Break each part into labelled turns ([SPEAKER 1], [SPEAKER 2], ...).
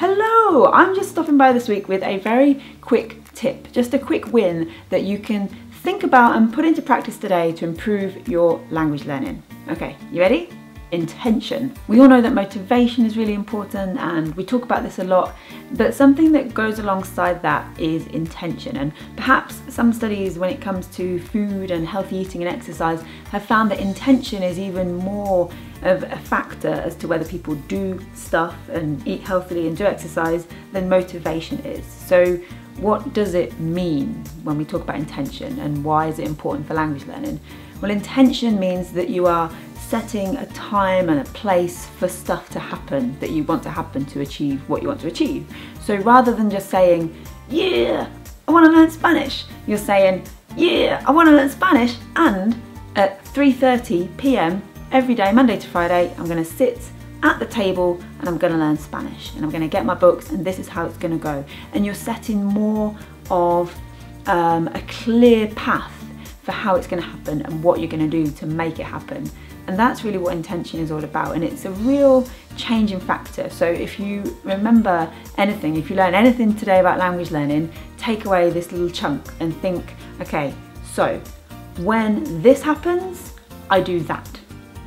[SPEAKER 1] Hello! I'm just stopping by this week with a very quick tip, just a quick win that you can think about and put into practice today to improve your language learning. Okay, you ready? Intention. We all know that motivation is really important and we talk about this a lot, but something that goes alongside that is intention. And perhaps some studies when it comes to food and healthy eating and exercise have found that intention is even more of a factor as to whether people do stuff and eat healthily and do exercise than motivation is. So what does it mean when we talk about intention and why is it important for language learning? Well, intention means that you are setting a time and a place for stuff to happen that you want to happen to achieve what you want to achieve. So rather than just saying, yeah, I want to learn Spanish, you're saying, yeah, I want to learn Spanish and at 3.30 p.m. every day, Monday to Friday, I'm going to sit at the table and I'm going to learn Spanish and I'm going to get my books and this is how it's going to go. And you're setting more of um, a clear path for how it's going to happen and what you're going to do to make it happen. And that's really what intention is all about. And it's a real changing factor. So if you remember anything, if you learn anything today about language learning, take away this little chunk and think, okay, so when this happens, I do that,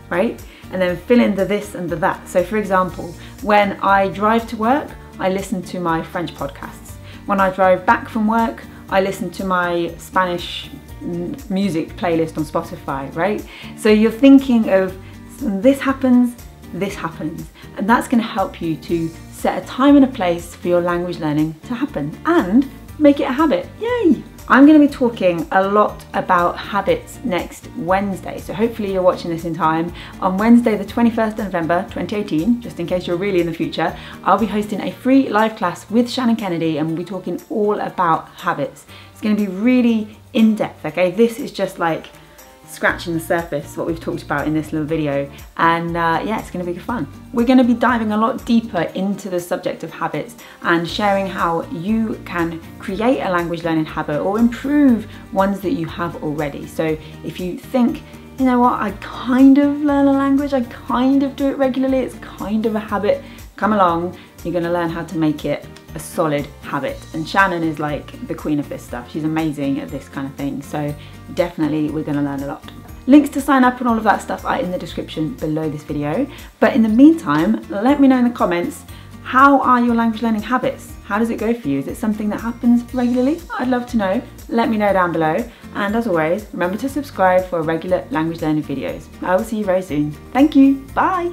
[SPEAKER 1] right? And then fill in the this and the that. So for example, when I drive to work, I listen to my French podcasts. When I drive back from work, I listen to my Spanish music playlist on Spotify, right? So you're thinking of this happens, this happens, and that's going to help you to set a time and a place for your language learning to happen and make it a habit. Yay! I'm going to be talking a lot about habits next Wednesday, so hopefully you're watching this in time. On Wednesday, the 21st of November 2018, just in case you're really in the future, I'll be hosting a free live class with Shannon Kennedy and we'll be talking all about habits. It's going to be really in depth, okay? This is just like scratching the surface, what we've talked about in this little video. And uh, yeah, it's gonna be fun. We're gonna be diving a lot deeper into the subject of habits and sharing how you can create a language learning habit or improve ones that you have already. So if you think, you know what, I kind of learn a language, I kind of do it regularly, it's kind of a habit, come along, you're gonna learn how to make it a solid habit. And Shannon is like the queen of this stuff. She's amazing at this kind of thing. So definitely we're gonna learn a lot. Links to sign up and all of that stuff are in the description below this video. But in the meantime, let me know in the comments, how are your language learning habits? How does it go for you? Is it something that happens regularly? I'd love to know. Let me know down below. And as always, remember to subscribe for regular language learning videos. I will see you very soon. Thank you. Bye.